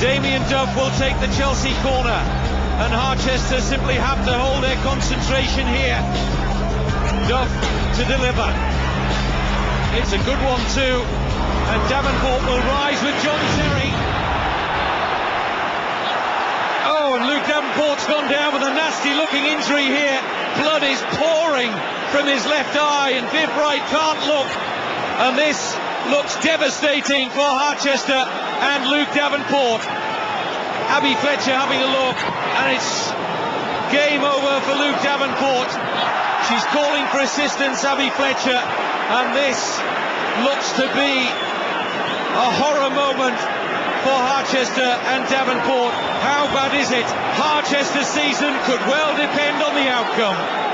Damien Duff will take the Chelsea corner, and Harchester simply have to hold their concentration here. Duff to deliver. It's a good one too, and Davenport will rise with John Terry. Oh, and Luke Davenport's gone down with a nasty looking injury here. Blood is pouring from his left eye, and Viv Wright can't look. And this looks devastating for Harchester and Luke Davenport. Abby Fletcher having a look, and it's game over for Luke Davenport. She's calling for assistance, Abby Fletcher, and this looks to be a horror moment for Harchester and Davenport. How bad is it? Harchester's season could well depend on the outcome.